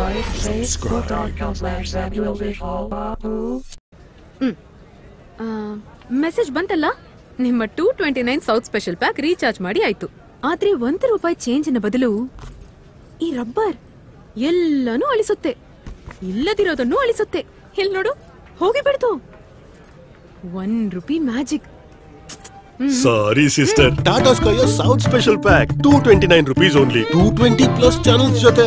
like, facebook.com slash Samuel. Message ಬಂತಲ್ಲ? ನಿಮ್ಮ two twenty nine south special pack recharge ಮಾಡಿ ಆಯ್ತು. ಆದ್ರೆ ಒಂದು ರೂಪಾಯಿ ಚೇಂಜಿನ ಬದಲು ಈ ರಬ್ಬರ್ ಎಲ್ಲನೂ ಅಳಿಸುತ್ತೆ. ಇಲ್ಲದಿರೋದನ್ನು ಅಳಿಸುತ್ತೆ. ಇಲ್ಲಿ ನೋಡು? ಹೋಗಿ ಬಿಡ್ತು. One rupee magic sorry sister Tata sky south special pack two twenty nine rupees only two twenty plus channels జೊತೆ